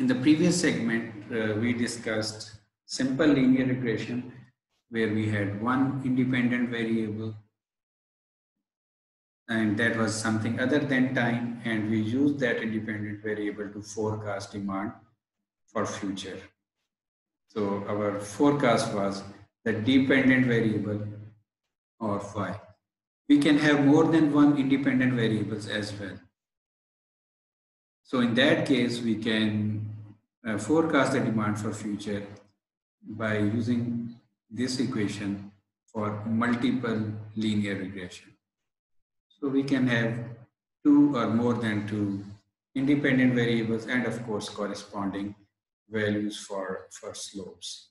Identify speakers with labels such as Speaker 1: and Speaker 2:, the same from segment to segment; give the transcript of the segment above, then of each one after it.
Speaker 1: In the previous segment, uh, we discussed simple linear regression where we had one independent variable and that was something other than time and we used that independent variable to forecast demand for future. So our forecast was the dependent variable or y. We can have more than one independent variables as well. So in that case, we can uh, forecast the demand for future by using this equation for multiple linear regression. So we can have two or more than two independent variables and of course corresponding values for, for slopes.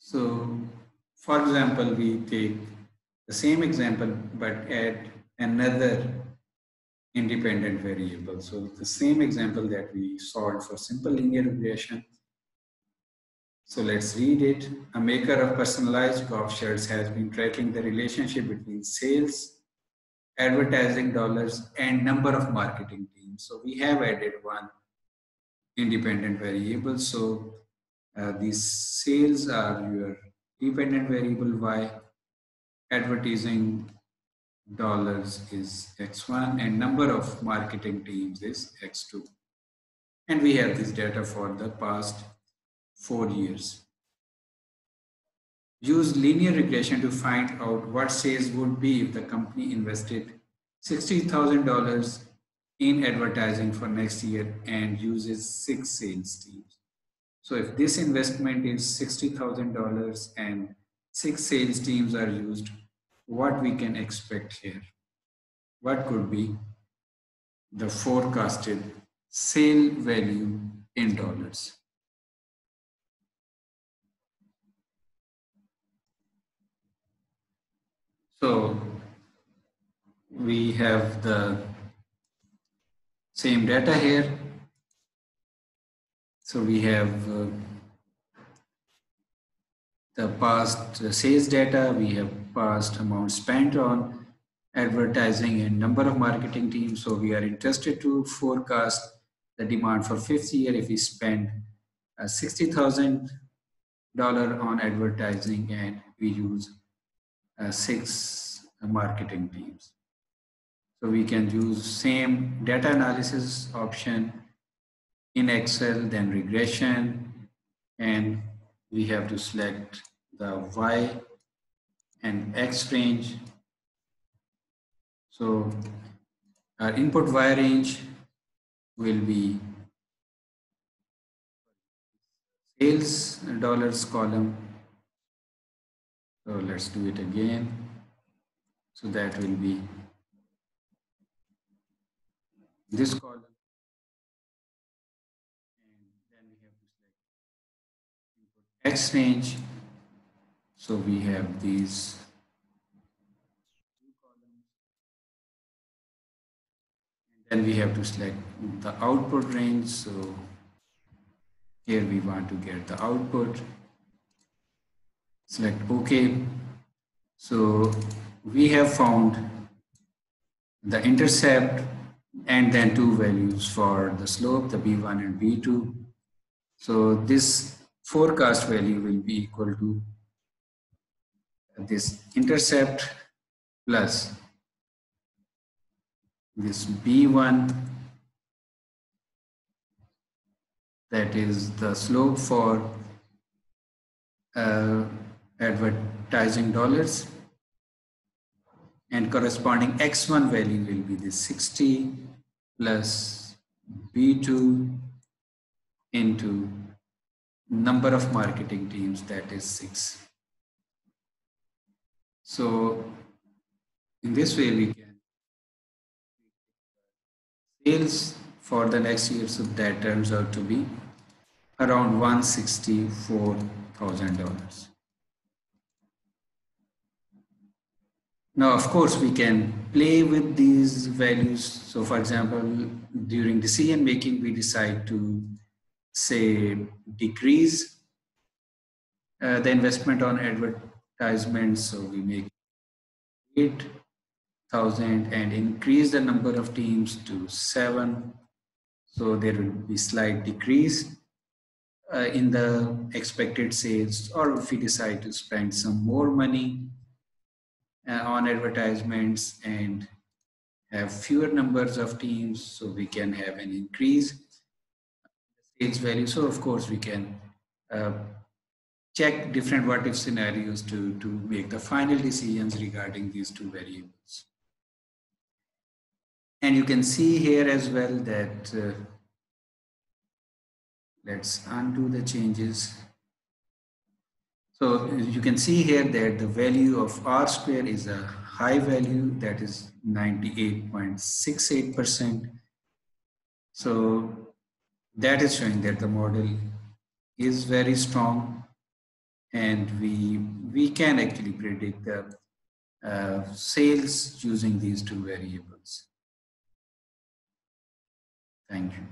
Speaker 1: So for example, we take the same example but add another independent variable. So the same example that we solved for simple linear regression. So let's read it. A maker of personalized golf shirts has been tracking the relationship between sales, advertising dollars, and number of marketing teams. So we have added one independent variable. So uh, these sales are your dependent variable y, advertising dollars is x1 and number of marketing teams is x2 and we have this data for the past four years use linear regression to find out what sales would be if the company invested $60,000 in advertising for next year and uses six sales teams. So if this investment is $60,000 and six sales teams are used, what we can expect here. What could be the forecasted sale value in dollars. So we have the same data here. So we have uh, the past sales data, we have past amount spent on advertising and number of marketing teams. So we are interested to forecast the demand for fifth year if we spend uh, $60,000 on advertising and we use uh, six marketing teams. So we can use same data analysis option in Excel, then regression, and we have to select the Y and X range. So our input Y range will be sales dollars column. So let's do it again. So that will be this column. Then we have to select X range so we have these then we have to select the output range. So here we want to get the output. Select OK. So we have found the intercept and then two values for the slope, the B1 and B2. So this forecast value will be equal to this intercept plus this B1 that is the slope for uh, advertising dollars and corresponding x1 value will be the 60 plus B2 into number of marketing teams that is 6. So in this way we can sales for the next year so that turns out to be around $164,000. Now, of course, we can play with these values. So for example, during decision making, we decide to say decrease uh, the investment on advert advertisements. So we make 8,000 and increase the number of teams to seven So there will be slight decrease uh, in the expected sales or if we decide to spend some more money uh, on advertisements and have fewer numbers of teams so we can have an increase in sales value so of course we can uh, check different what if scenarios to to make the final decisions regarding these two variables. And you can see here as well that uh, let's undo the changes. So you can see here that the value of R square is a high value that is 98.68%. So that is showing that the model is very strong and we, we can actually predict the uh, sales using these two variables. Thank you.